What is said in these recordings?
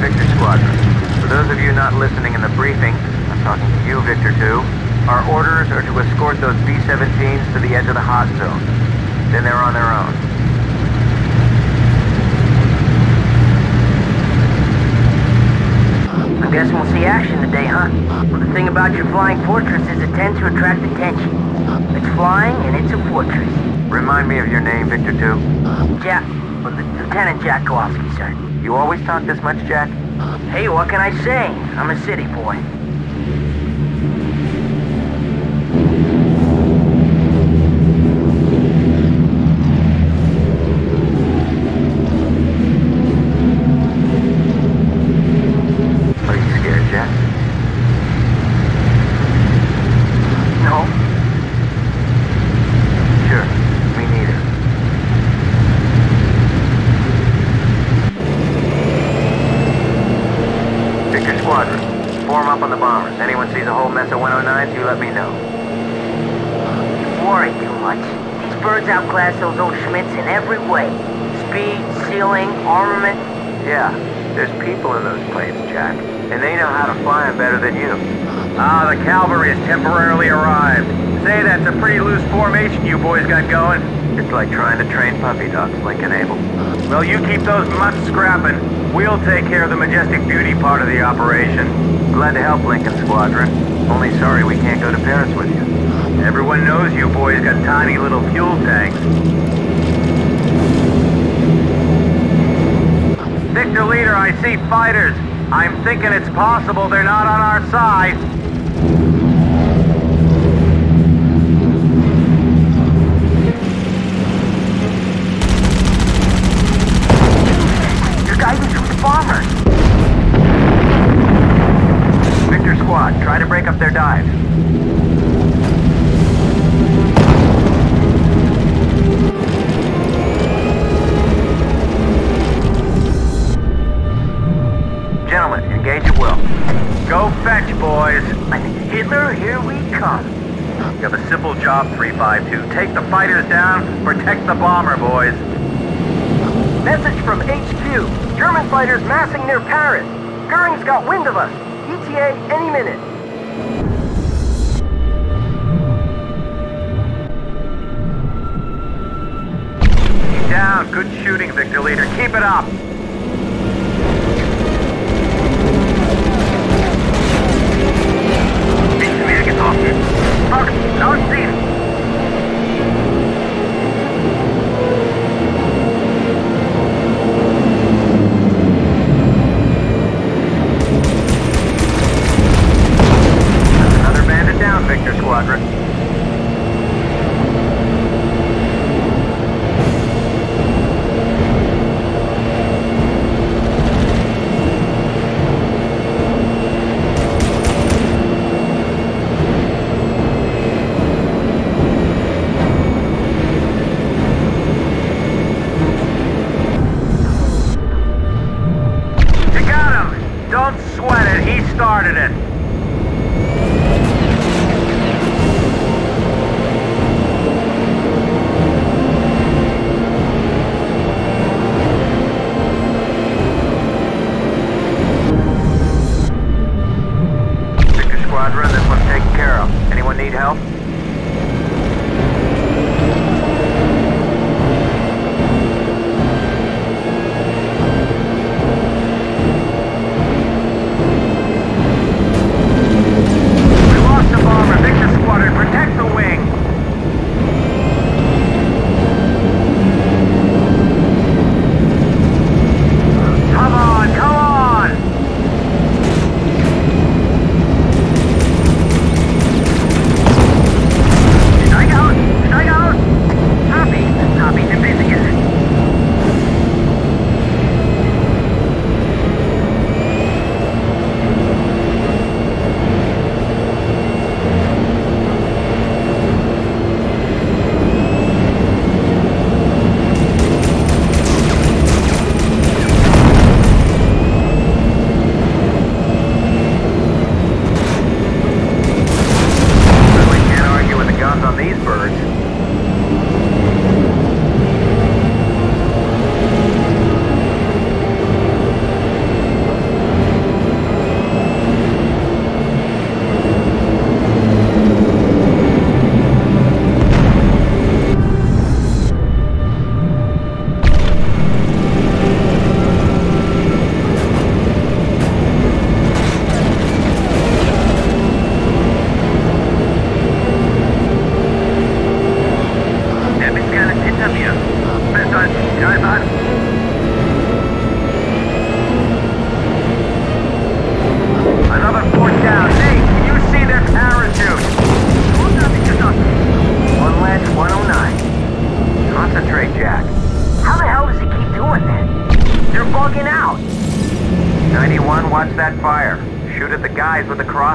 Victor Squadron. For those of you not listening in the briefing, I'm talking to you, Victor 2. Our orders are to escort those B-17s to the edge of the hot zone. Then they're on their own. I'm guessing we'll see action today, huh? Well, the thing about your flying fortress is it tends to attract attention. It's flying and it's a fortress. Remind me of your name, Victor 2. Jack, well, Lieutenant Jack Kowalski, sir. You always talk this much, Jack? Hey, what can I say? I'm a city boy. Are you scared, Jack? No, Sure. Me neither. Victor Squadron, form up on the bombers. Anyone sees a whole mess of 109s, you let me know. you worry too much. These birds outclass those old Schmitz in every way. Speed, ceiling, armament. Yeah, there's people in those planes, Jack. And they know how to fly them better than you. Ah, the cavalry has temporarily arrived. Say, that's a pretty loose formation you boys got going. It's like trying to train puppy dogs, Lincoln Abel. Well, you keep those mutts scrapping. We'll take care of the Majestic Beauty part of the operation. Glad to help, Lincoln Squadron. Only sorry we can't go to Paris with you. Everyone knows you boys got tiny little fuel tanks. Victor Leader, I see fighters. I'm thinking it's possible they're not on our side. Go fetch, boys. Hitler, here we come. You have a simple job, 352. Take the fighters down, protect the bomber, boys. Message from HQ. German fighters massing near Paris. Goering's got wind of us. ETA any minute. Down. Good shooting, Victor Leader. Keep it up.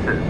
Guys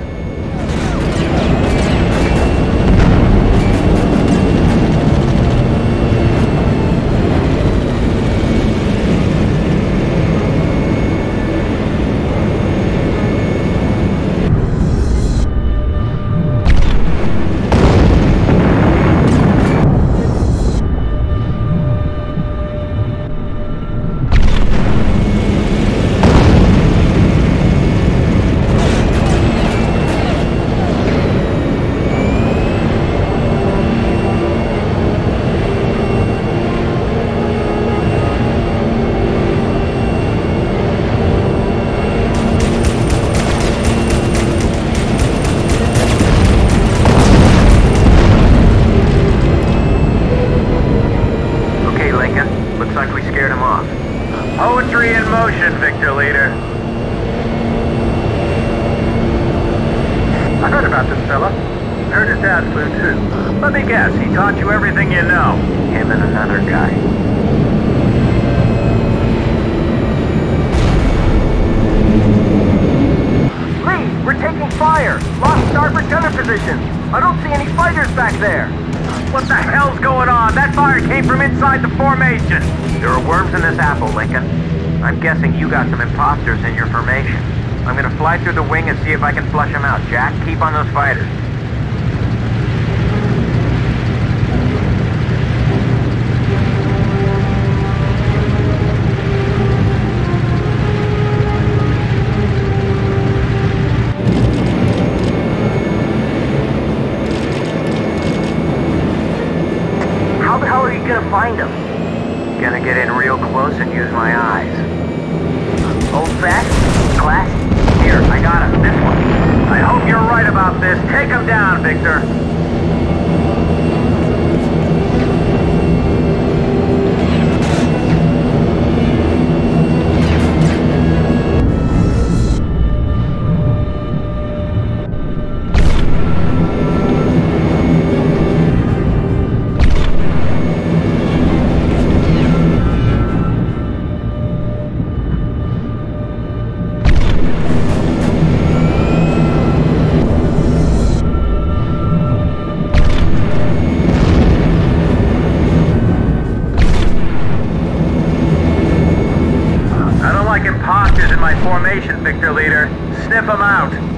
Looks like we scared him off. Poetry in motion, Victor Leader. I heard about this fella. Heard his dad flew too. Let me guess, he taught you everything you know. Him and another guy. Lee, we're taking fire! Lost starboard gunner position! I don't see any fighters back there! What the hell's going on? That fire came from inside the formation. There are worms in this apple, Lincoln. I'm guessing you got some imposters in your formation. I'm gonna fly through the wing and see if I can flush them out. Jack, keep on those fighters. This. Take him down, Victor. Out.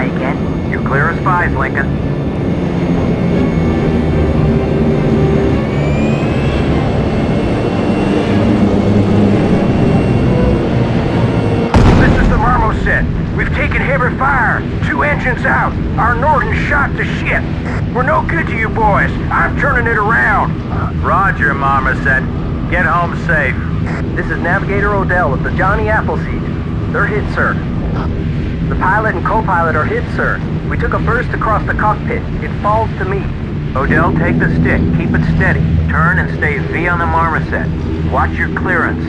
again. You clear as five, Lincoln. We've taken heavy fire. Two engines out. Our Norden shot the ship. We're no good to you boys. I'm turning it around. Roger, Marmoset. Get home safe. This is Navigator Odell of the Johnny Appleseed. They're hit, sir. Pilot and co-pilot are hit, sir. We took a burst across the cockpit. It falls to me. Odell, take the stick. Keep it steady. Turn and stay V on the Marmoset. Watch your clearance.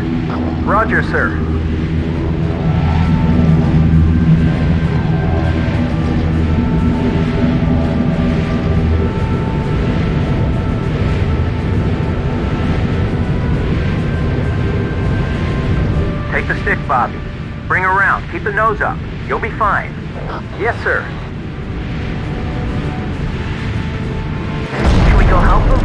Roger, sir. Take the stick, Bobby. Bring her around. Keep the nose up. You'll be fine. Yes, sir. Should we go help him?